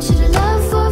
起了风。